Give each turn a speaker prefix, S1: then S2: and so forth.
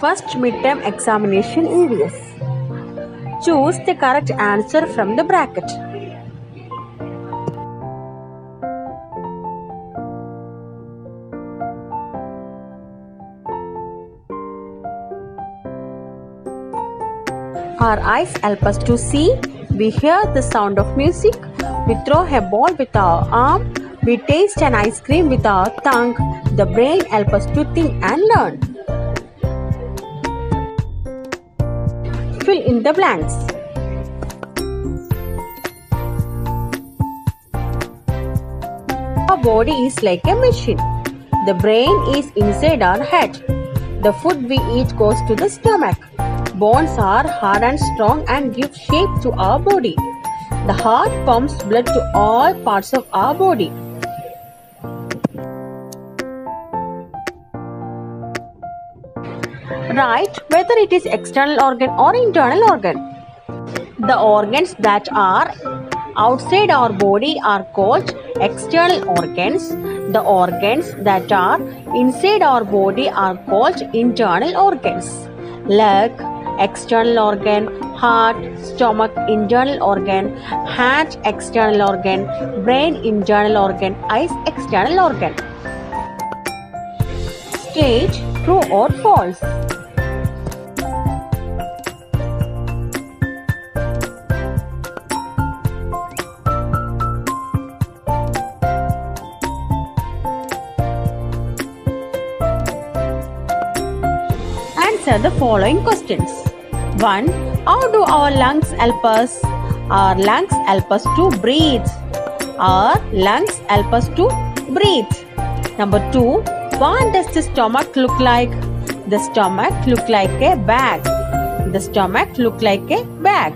S1: First midterm examination areas. Choose the correct answer from the bracket. Our eyes help us to see. We hear the sound of music. We throw a ball with our arm. We taste an ice cream with our tongue. The brain helps us to think and learn. Fill in the blanks. Our body is like a machine. The brain is inside our head. The food we eat goes to the stomach. Bones are hard and strong and give shape to our body. The heart pumps blood to all parts of our body. Write whether it is external organ or internal organ. The organs that are outside our body are called external organs. The organs that are inside our body are called internal organs. Leg, external organ, heart, stomach, internal organ, hand, external organ, brain, internal organ, eyes, external organ. State true or false. Answer the following questions. 1. How do our lungs help us? Our lungs help us to breathe. Our lungs help us to breathe. Number 2. What does the stomach look like? The stomach look like a bag. The stomach look like a bag.